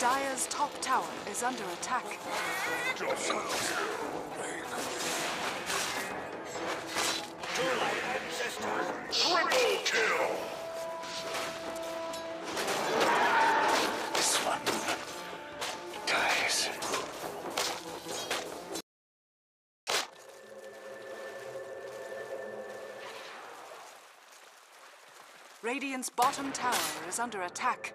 Dire's top tower is under attack. Triple kill! This one dies. Radiant's bottom tower is under attack.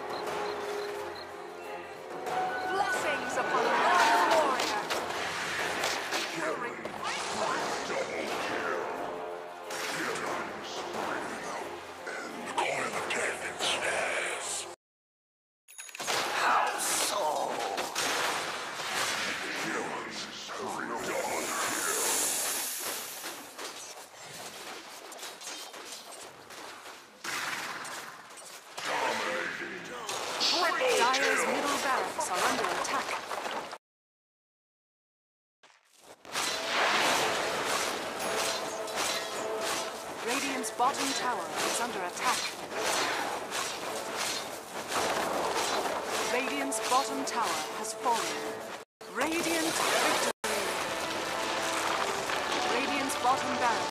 Dire's middle barracks are under attack. Radiant's bottom tower is under attack. Radiant's bottom tower has fallen. Radiant victory. Radiant's bottom barracks